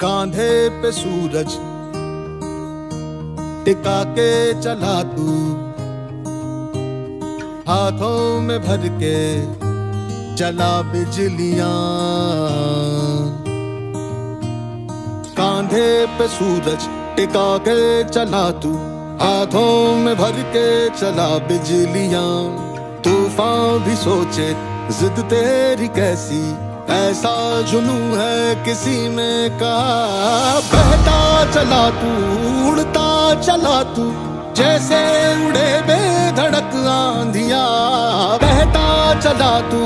कांधे पे सूरज, टिका के चला तू। हाथों में भर के चला बिजलियाँ। कांधे पे सूरज, टिका के चला तू। हाथों में भर के चला बिजलियाँ। तूफ़ान भी सोचे, जिद तेरी कैसी? ऐसा जुनू है किसी में का। बहता चला तू, उड़ता चला तू, जैसे उड़े बेधड़क आंधिया। बहता चला तू,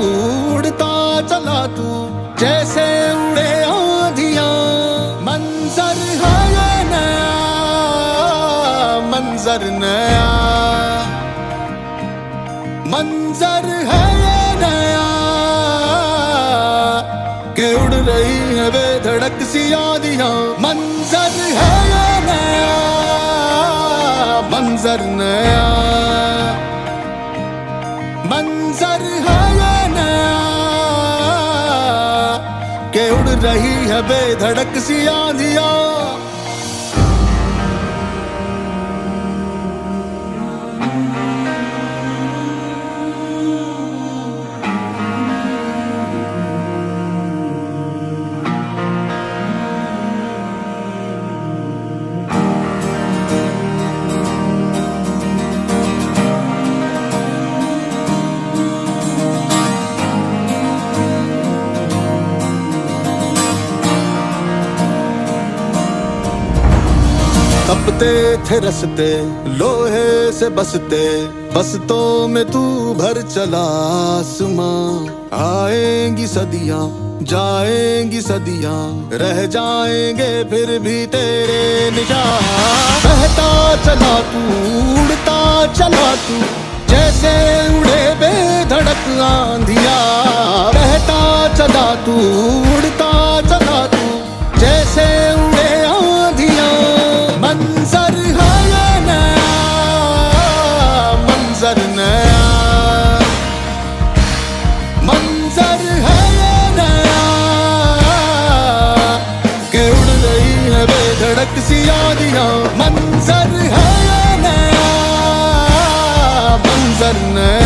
उड़ता चला तू, जैसे उड़े आंधिया। मंजर है नया, मंजर नया। मंजर है नया। उड़ रही है बेधड़क सी आदिया। मंजर है नया, मंजर नया। मंजर है नया, के उड़ रही है बेधड़क सी यादियाँ तपते थे रसते, लोहे से बसते। बसतों में तू भर चला आसमां। आएँगी सदियाँ, जाएँगी सदियाँ। रह जाएँगे फिर भी तेरे निशान बहता चला तू, उड़ता चला तू। जैसे उड़े बेधड़क आंधिया। बहता चला तू बेधड़क सी यादियाँ मंजर है नया? मंजर नया।